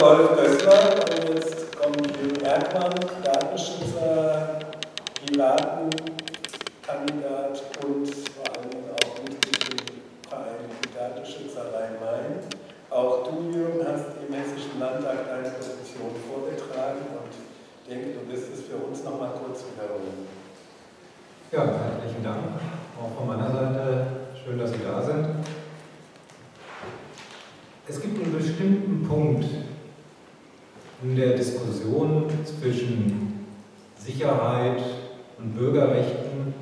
war Wolf Gössler und jetzt kommt Jürgen Erdmann, Datenschützer, Piratenkandidat und vor allem auch Mitglied im Verein für Datenschützer Rhein-Main. Auch du, Jürgen, hast im Hessischen Landtag deine Position vorgetragen und ich denke, du wirst es für uns noch mal kurz wiederholen. Ja, herzlichen Dank. Auch von meiner Seite schön, dass Sie da sind. Es gibt einen bestimmten Punkt in der Diskussion zwischen Sicherheit und Bürgerrechten,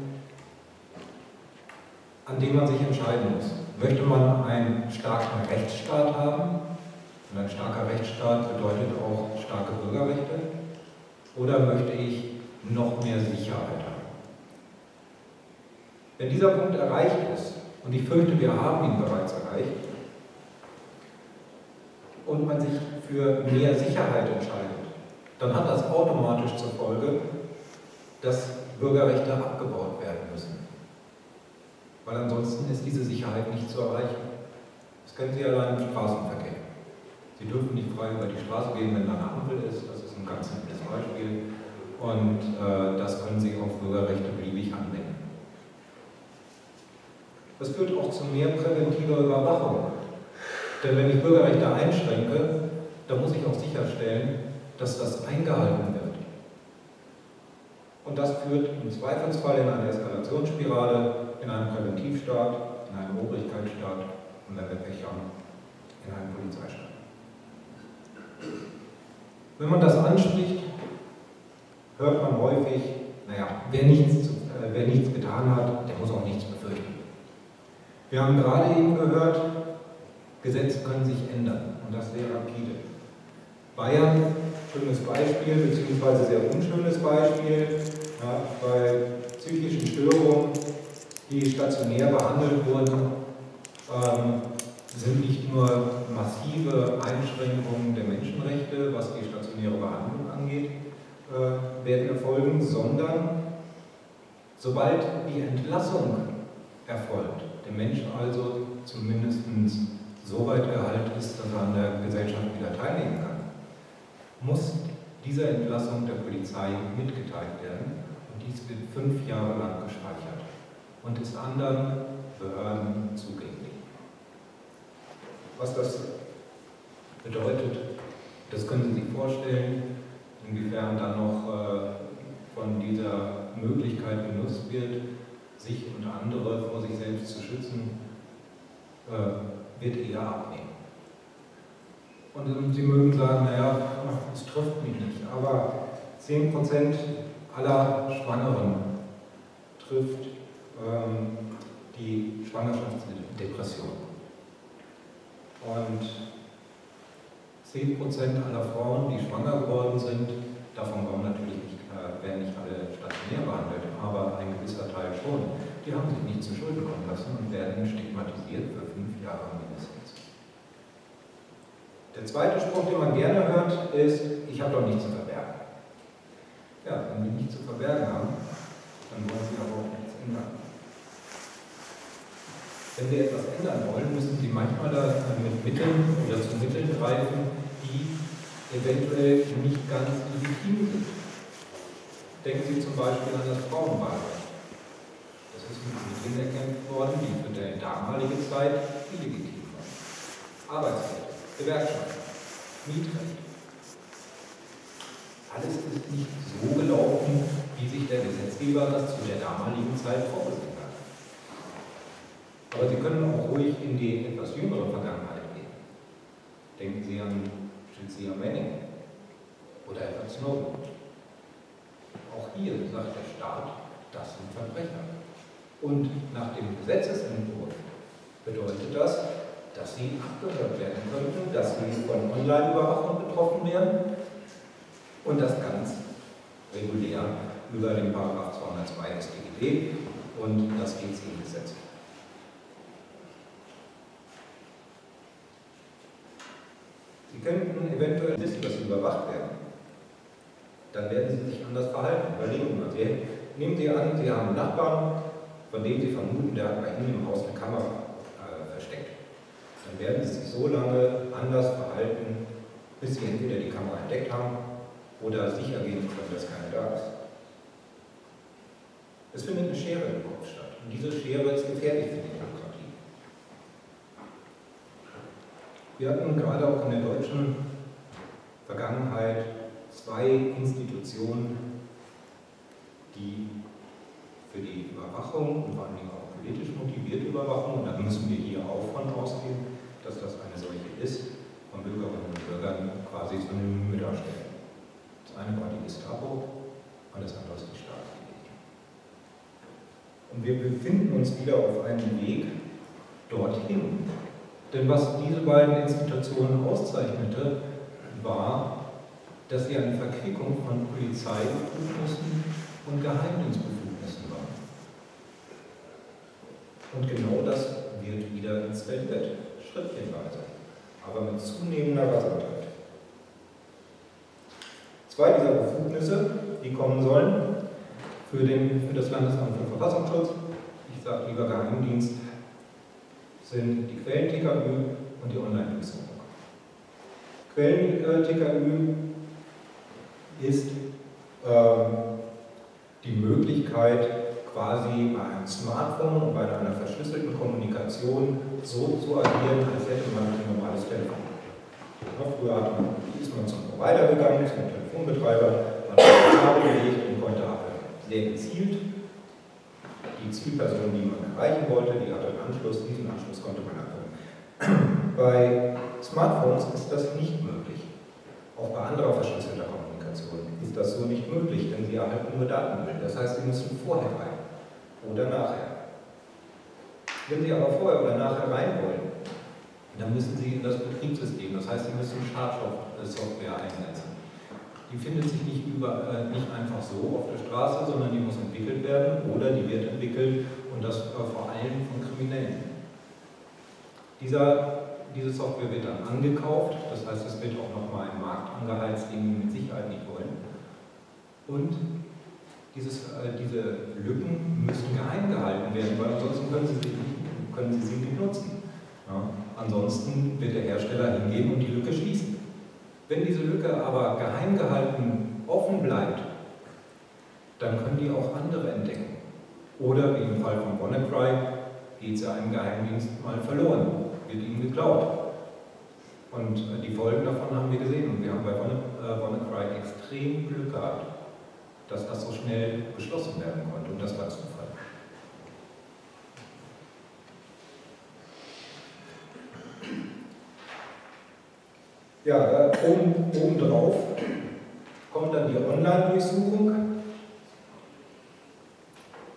an dem man sich entscheiden muss. Möchte man einen starken Rechtsstaat haben? Und ein starker Rechtsstaat bedeutet auch starke Bürgerrechte. Oder möchte ich noch mehr Sicherheit haben? Wenn dieser Punkt erreicht ist, und ich fürchte, wir haben ihn bereits erreicht, und man sich für mehr Sicherheit entscheidet, dann hat das automatisch zur Folge, dass Bürgerrechte abgebaut werden müssen. Weil ansonsten ist diese Sicherheit nicht zu erreichen. Das kennen Sie allein im Straßenverkehr. Sie dürfen nicht frei über die Straße gehen, wenn da eine Ampel ist. Das ist ein ganz simples Beispiel. Und äh, das können Sie auf Bürgerrechte beliebig anwenden. Das führt auch zu mehr präventiver Überwachung. Denn wenn ich Bürgerrechte einschränke, dann muss ich auch sicherstellen, dass das eingehalten wird. Und das führt im Zweifelsfall in eine Eskalationsspirale, in einen Präventivstaat, in einen Obrigkeitsstaat und Pech haben, in einen Polizeistaat. Wenn man das anspricht, hört man häufig, naja, wer nichts, äh, wer nichts getan hat, der muss auch nichts befürchten. Wir haben gerade eben gehört, Gesetze können sich ändern und das sehr rapide. Bayern, schönes Beispiel, beziehungsweise sehr unschönes Beispiel, ja, bei psychischen Störungen, die stationär behandelt wurden, ähm, sind nicht nur massive Einschränkungen der Menschenrechte, was die stationäre Behandlung angeht, äh, werden erfolgen, sondern sobald die Entlassung erfolgt, der Mensch also zumindest so weit geheilt ist, dass er an der Gesellschaft wieder teilnehmen kann, muss diese Entlassung der Polizei mitgeteilt werden und dies wird fünf Jahre lang gespeichert und ist anderen Behörden zugänglich. Was das bedeutet, das können Sie sich vorstellen, inwiefern dann noch äh, von dieser Möglichkeit genutzt wird, sich und andere vor sich selbst zu schützen, äh, wird eher abnehmen. Und Sie mögen sagen, naja, es trifft mich nicht, aber 10% aller Schwangeren trifft ähm, die Schwangerschaftsdepression. Und 10% aller Frauen, die schwanger geworden sind, davon kommen natürlich nicht, äh, werden nicht alle stationär behandelt, aber ein gewisser Teil schon, die haben sich nicht zu Schulden kommen lassen und werden stigmatisiert für fünf Jahre mindestens. Der zweite Spruch, den man gerne hört, ist, ich habe doch nichts zu verbergen. Ja, wenn wir nichts zu verbergen haben, dann wollen sie aber auch nichts ändern. Wenn wir etwas ändern wollen, müssen sie manchmal da mit Mitteln oder zu Mitteln greifen, die eventuell nicht ganz legitim sind. Denken Sie zum Beispiel an das Frauenwahlrecht. Das ist mit Mitteln erkämpft worden, die für die damalige Zeit illegitim waren. Arbeitsrecht, Gewerkschaft, Mietrecht. Alles ist nicht so gelaufen, wie sich der Gesetzgeber das zu der damaligen Zeit vorgesehen hat. Aber Sie können auch ruhig in die etwas jüngere Vergangenheit gehen. Denken Sie an Cecilia Manning oder Edward Snowden. Auch hier sagt der Staat, das sind Verbrecher. Und nach dem Gesetzesentwurf bedeutet das, dass sie abgehört werden könnten, dass sie von Online-Überwachung betroffen werden und das ganz regulär über den Paragraph 202 StGB und das EC-Gesetz. Sie könnten eventuell wissen, dass Sie überwacht werden. Dann werden Sie sich anders verhalten. Überlegen Sie mal. Nehmen Sie an, Sie haben einen Nachbarn, von dem Sie vermuten, der hat bei Ihnen im Haus eine Kamera. Dann werden Sie sich so lange anders verhalten, bis sie entweder die Kamera entdeckt haben oder sicher gehen können, dass keiner da ist. Es findet eine Schere im Kopf statt und diese Schere ist gefährlich für die Demokratie. Wir hatten gerade auch in der deutschen Vergangenheit zwei Institutionen, die für die Überwachung und vor allem auch politisch motivierte Überwachung, und da müssen wir hier auch von ausgehen, dass das eine solche ist, von Bürgerinnen und Bürgern quasi Synonyme darstellen. Das eine war die Gestapo und das andere ist die Staatspolitik. Und wir befinden uns wieder auf einem Weg dorthin. Denn was diese beiden Institutionen auszeichnete, war, dass sie eine Verquickung von Polizeibefugnissen und Geheimdienstbefugnissen waren. Und genau das wird wieder installiert, schrittchenweise, aber mit zunehmender Rasantheit. Zwei dieser Befugnisse, die kommen sollen, für, den, für das Landesamt für Verfassungsschutz, ich sage lieber Geheimdienst, sind die Quellen-TKÜ und die Online-Durchsuchung. Quellen-TKÜ ist ähm, die Möglichkeit, quasi bei einem Smartphone und bei einer verschlüsselten Kommunikation so zu agieren, als hätte man ein normales Telefon. Ja, früher hat man, ist man zum Provider gegangen, zum Telefonbetreiber, hat ein Kabel gelegt und konnte abhören. Sehr gezielt. Die Zielperson, die man erreichen wollte, die hatte einen Anschluss, diesen Anschluss konnte man abhören. Bei Smartphones ist das nicht möglich. Auch bei anderer verschlüsselter Kommunikation ist das so nicht möglich, denn sie erhalten nur Datenmüll. Das heißt, sie müssen vorher rein oder nachher. Wenn Sie aber vorher oder nachher rein wollen, dann müssen Sie in das Betriebssystem, das heißt, Sie müssen Schadstoffsoftware einsetzen. Die findet sich nicht, über, äh, nicht einfach so auf der Straße, sondern die muss entwickelt werden oder die wird entwickelt und das äh, vor allem von Kriminellen. Dieser, diese Software wird dann angekauft, das heißt, es wird auch nochmal im Markt angeheizt, den wir mit Sicherheit nicht wollen. Und dieses, äh, diese Lücken müssen geheim gehalten werden, weil ansonsten können Sie können sie, sie nicht nutzen. Ja? Ansonsten wird der Hersteller hingehen und die Lücke schließen. Wenn diese Lücke aber geheim gehalten offen bleibt, dann können die auch andere entdecken. Oder wie im Fall von WannaCry geht es ja einem Geheimdienst mal verloren, wird ihm geklaut. Und äh, die Folgen davon haben wir gesehen. Und wir haben bei äh, WannaCry extrem Glück gehabt dass das so schnell beschlossen werden konnte. Und das war Zufall. Ja, oben, oben drauf kommt dann die Online-Durchsuchung.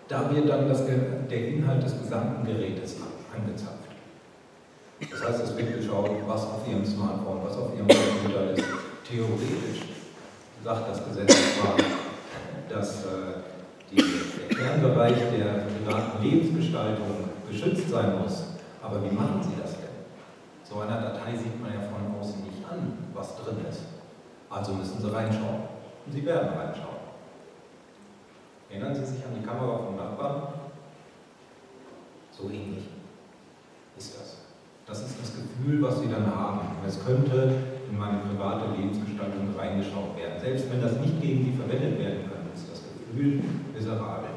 Da wird dann das, der Inhalt des gesamten Gerätes angezapft. Das heißt, es wird geschaut, was auf Ihrem Smartphone, was auf Ihrem Computer ist. Theoretisch sagt das Gesetz zwar, dass äh, der Kernbereich der privaten Lebensgestaltung geschützt sein muss. Aber wie machen Sie das denn? So einer Datei sieht man ja von außen nicht an, was drin ist. Also müssen Sie reinschauen. Und Sie werden reinschauen. Erinnern Sie sich an die Kamera vom Nachbarn? So ähnlich ist das. Das ist das Gefühl, was Sie dann haben. Es könnte in meine private Lebensgestaltung reingeschaut werden, selbst wenn das nicht gegen Sie verwendet werden könnte. Gefühl miserabel.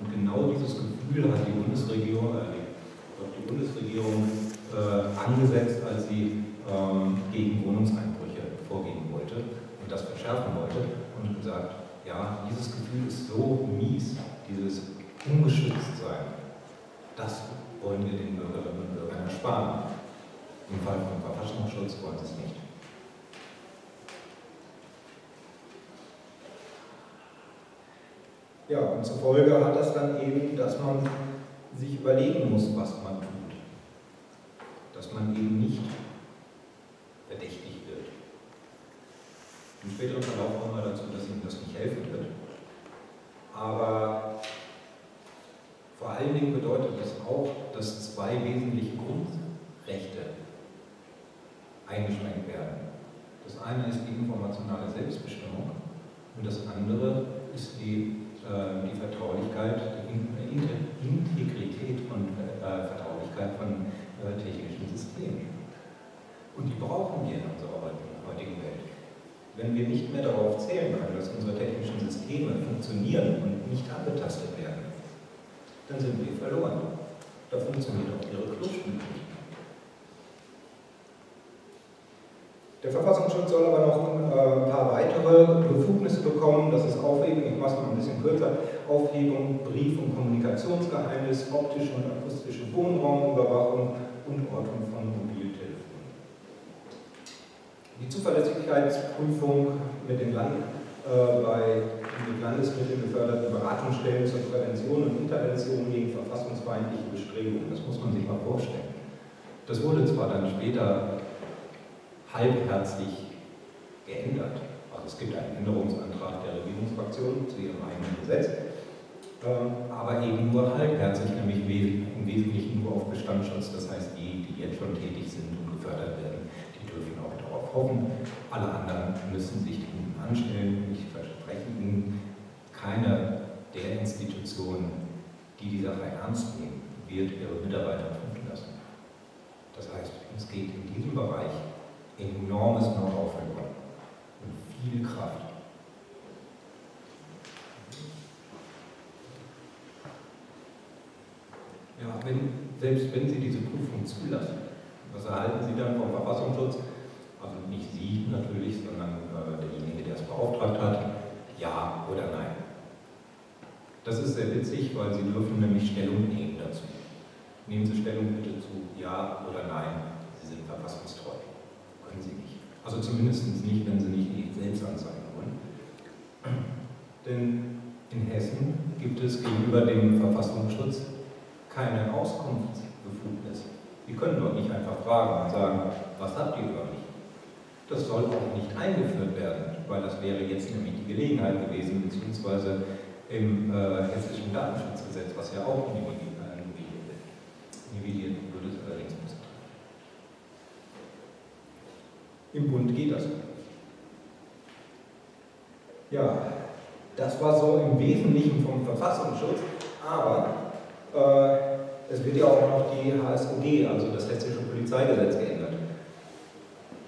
Und genau dieses Gefühl hat die Bundesregierung, äh, die, die Bundesregierung äh, angesetzt, als sie ähm, gegen Wohnungseinbrüche vorgehen wollte und das verschärfen wollte und gesagt, ja, dieses Gefühl ist so mies, dieses Ungeschütztsein, das wollen wir den Bürgerinnen und Bürgern ersparen. Im Fall von Verfassungsschutz wollen sie es nicht. Ja, und zur Folge hat das dann eben, dass man sich überlegen muss, was man tut. Dass man eben nicht verdächtig wird. Im späteren Verlauf kommen wir dazu, dass Ihnen das nicht helfen wird. Aber vor allen Dingen bedeutet das auch, dass zwei wesentliche Grundrechte eingeschränkt werden. Das eine ist die informationale Selbstbestimmung und das andere ist die äh, die Vertraulichkeit, die Integrität und äh, Vertraulichkeit von äh, technischen Systemen. Und die brauchen wir in unserer heutigen Welt. wenn wir nicht mehr darauf zählen können, dass unsere technischen Systeme funktionieren und nicht angetastet werden, dann sind wir verloren. Da funktioniert auch Ihre Klospülung nicht. Der Verfassungsschutz soll aber noch äh, ein paar weitere Befugnisse bekommen. Das ist Aufhebung, ich mache es mal ein bisschen kürzer, Aufhebung, Brief- und Kommunikationsgeheimnis, optische und akustische Wohnraumüberwachung und Ortung von Mobiltelefonen. Die Zuverlässigkeitsprüfung mit den Land, äh, bei mit Landesmitteln geförderten Beratungsstellen zur Prävention und Intervention gegen verfassungsfeindliche Bestrebungen. Das muss man sich mal vorstellen. Das wurde zwar dann später halbherzig geändert. Also es gibt einen Änderungsantrag der Regierungsfraktion zu ihrem eigenen Gesetz, ähm, aber eben nur halbherzig, nämlich im Wesentlichen nur auf Bestandsschutz. Das heißt, die, die jetzt schon tätig sind und gefördert werden, die dürfen auch darauf hoffen. Alle anderen müssen sich dem anstellen. Ich verspreche Ihnen, keine der Institutionen, die die Sache ernst nehmen, wird ihre Mitarbeiter prüfen lassen. Das heißt, es geht in diesem Bereich enormes Know-how verloren und viel Kraft. Ja, wenn, selbst wenn Sie diese Prüfung zulassen, was erhalten Sie dann vom Verfassungsschutz? Also nicht Sie natürlich, sondern äh, derjenige, der es beauftragt hat, ja oder nein. Das ist sehr witzig, weil Sie dürfen nämlich Stellung nehmen dazu. Nehmen Sie Stellung bitte zu ja oder nein, Sie sind verfassungstreu können sie nicht. Also zumindest nicht, wenn sie nicht selbst anzeigen wollen. Denn in Hessen gibt es gegenüber dem Verfassungsschutz keine Auskunftsbefugnis. Sie können dort nicht einfach fragen und sagen, was habt ihr über mich? Das soll auch nicht eingeführt werden, weil das wäre jetzt nämlich die Gelegenheit gewesen, beziehungsweise im äh, hessischen Datenschutzgesetz, was ja auch nivelliert, äh, nivelliert würde, allerdings muss Im Bund geht das. Ja, das war so im Wesentlichen vom Verfassungsschutz, aber äh, es wird ja auch noch die HSOG, also das Hessische Polizeigesetz, geändert.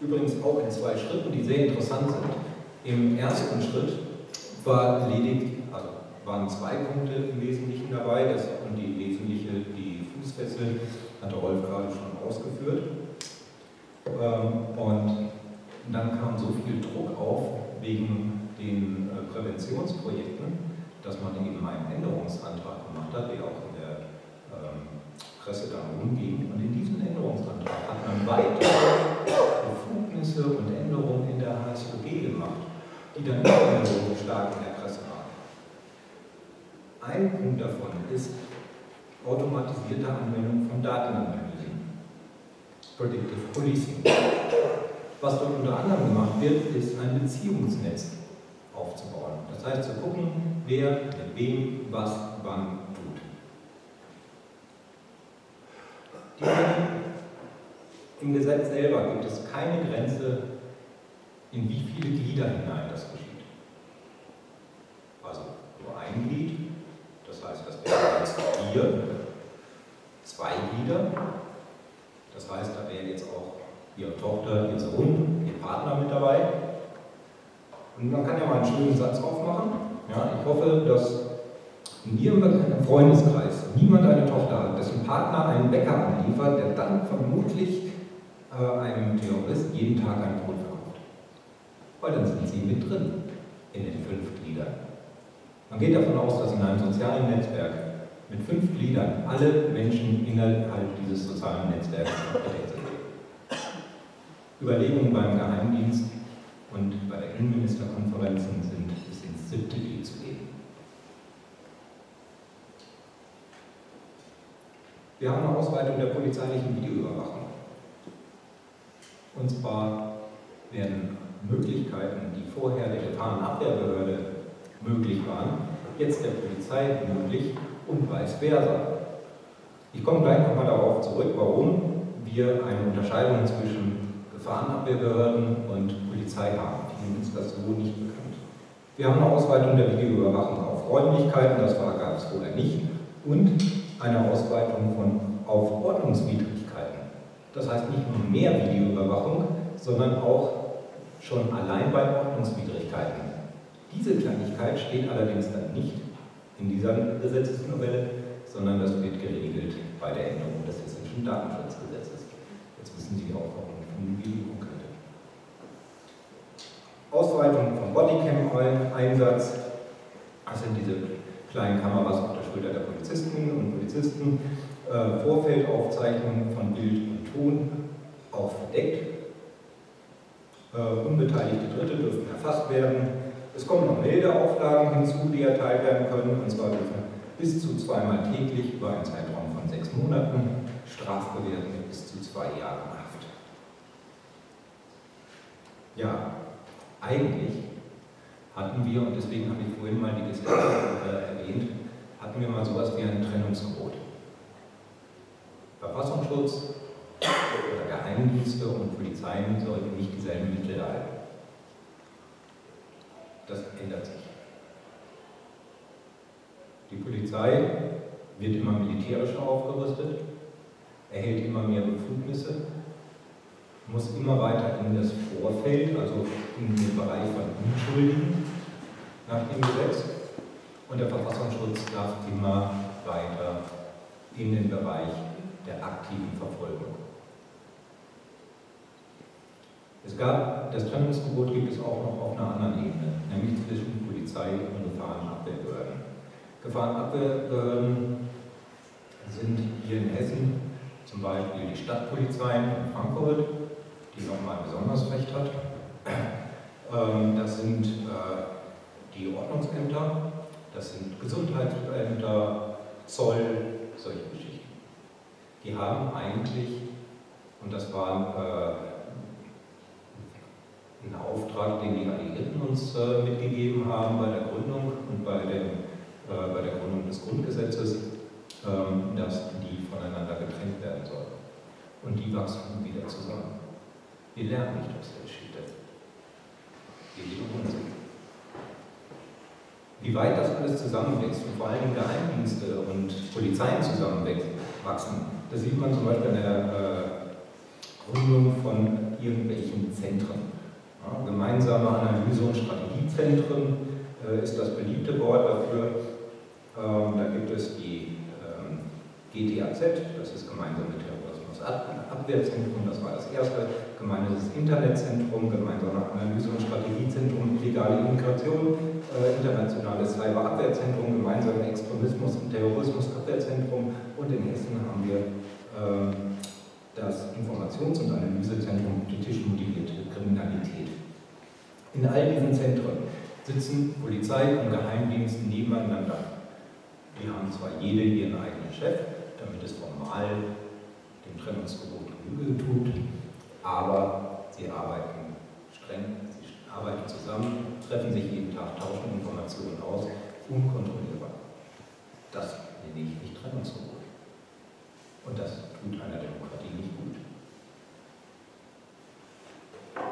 Übrigens auch in zwei Schritten, die sehr interessant sind. Im ersten Schritt war lediglich, also waren zwei Punkte im Wesentlichen dabei, das und die wesentliche, die Fußfessel, hatte Rolf gerade schon ausgeführt. Ähm, und dann kam so viel Druck auf wegen den äh, Präventionsprojekten, dass man eben einen Änderungsantrag gemacht hat, der auch in der ähm, Presse dann umging. Und in diesem Änderungsantrag hat man weitere Befugnisse und Änderungen in der HSOG gemacht, die dann so stark in der Presse waren. Ein Punkt davon ist automatisierte Anwendung von Datenanalysen. Predictive Policing. Was dort unter anderem gemacht wird, ist ein Beziehungsnetz aufzubauen. Das heißt zu gucken, wer mit wem was wann tut. Die, Im Gesetz selber gibt es keine Grenze, in wie viele Glieder hinein das geschieht. Also nur ein Glied, das heißt, das wäre jetzt vier, zwei Glieder, das heißt, da wäre jetzt auch ihre Tochter, ihr Sohn, ihr Partner mit dabei. Und man kann ja mal einen schönen Satz aufmachen. Ja, ich hoffe, dass in Ihrem Freundeskreis niemand eine Tochter hat, dessen Partner einen Bäcker anliefert, der dann vermutlich äh, einem Terrorist jeden Tag ein Brot verkauft. Weil dann sind Sie mit drin in den fünf Gliedern. Man geht davon aus, dass in einem sozialen Netzwerk mit fünf Gliedern alle Menschen innerhalb dieses sozialen Netzwerks abgedeckt sind. Überlegungen beim Geheimdienst und bei der Innenministerkonferenzen sind, bis ins siebte Glied zu gehen. Wir haben eine Ausweitung der polizeilichen Videoüberwachung. Und zwar werden Möglichkeiten, die vorher der Gefahrenabwehrbehörde möglich waren, jetzt der Polizei möglich und vice versa. Ich komme gleich nochmal darauf zurück, warum wir eine Unterscheidung zwischen Gefahrenabwehrbehörden und Polizei haben. Vielen ist das so nicht bekannt. Wir haben eine Ausweitung der Videoüberwachung auf Räumlichkeiten, das gab es vorher nicht, und eine Ausweitung von auf Ordnungswidrigkeiten. Das heißt nicht nur mehr Videoüberwachung, sondern auch schon allein bei Ordnungswidrigkeiten. Diese Kleinigkeit steht allerdings dann nicht in dieser Gesetzesnovelle, sondern das wird geregelt bei der Änderung des Hessischen Datenschutzgesetzes. Jetzt wissen Sie auch, warum von Genehmigung könnte. Ausweitung vom Bodycam-Einsatz, das sind diese kleinen Kameras auf der Schulter der Polizistinnen und Polizisten, äh, Vorfeldaufzeichnungen von Bild und Ton, auch verdeckt. Äh, unbeteiligte Dritte dürfen erfasst werden. Es kommen noch Meldeauflagen hinzu, die erteilt werden können, und zwar dürfen bis zu zweimal täglich über einen Zeitraum von sechs Monaten Strafbewährung mit bis zu zwei Jahren Ja, eigentlich hatten wir, und deswegen habe ich vorhin mal die Gesetze äh, erwähnt, hatten wir mal sowas wie ein Trennungsgebot. Verfassungsschutz oder Geheimdienste und Polizeien sollten nicht dieselben Mittel erhalten. Das ändert sich. Die Polizei wird immer militärischer aufgerüstet, erhält immer mehr Befugnisse, muss immer weiter in das Vorfeld, also in den Bereich von Unschuldigen nach dem Gesetz und der Verfassungsschutz darf immer weiter in den Bereich der aktiven Verfolgung. Es gab, das Trennungsgebot gibt es auch noch auf einer anderen Ebene, nämlich zwischen Polizei und Gefahrenabwehrbehörden. Gefahrenabwehrbehörden sind hier in Hessen zum Beispiel die Stadtpolizeien in Frankfurt, die nochmal besonders Recht hat. Ähm, das sind äh, die Ordnungsämter, das sind Gesundheitsämter, Zoll, solche Geschichten. Die haben eigentlich, und das war äh, ein Auftrag, den die Alliierten uns äh, mitgegeben haben bei der Gründung und bei, dem, bei der Gründung des Grundgesetzes, ähm, dass die voneinander getrennt werden sollen. Und die wachsen wieder zusammen. Wir lernen nicht aus der Geschichte. Wir wiederholen sie. Wie weit das alles zusammenwächst und vor allem Geheimdienste und Polizeien zusammenwachsen, das sieht man zum Beispiel in der äh, Gründung von irgendwelchen Zentren. Ja, gemeinsame Analyse- und Strategiezentren äh, ist das beliebte Wort dafür. Ähm, da gibt es die ähm, GTAZ, das ist gemeinsame Terrorismusabwehrzentrum, das war das erste, gemeinsames Internetzentrum, gemeinsame Analyse- und Strategiezentrum, illegale Immigration, äh, internationales Cyberabwehrzentrum, gemeinsame Extremismus- und Terrorismusabwehrzentrum und in Hessen haben wir äh, das Informations- und Analysezentrum politisch motivierte Kriminalität. In all diesen Zentren sitzen Polizei und Geheimdienst nebeneinander. Die haben zwar jede ihren eigenen Chef, damit es formal dem Trennungsgebot Genüge tut, aber sie arbeiten streng, sie arbeiten zusammen, treffen sich jeden Tag, tauschen Informationen aus, unkontrollierbar. Das nenne ich nicht Trennungsgebot. Und das tut einer Demokratie nicht gut.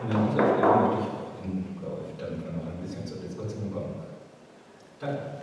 Und an dieser Stelle möchte ich glaube ich, dann noch ein bisschen zur Diskussion kommen. Danke.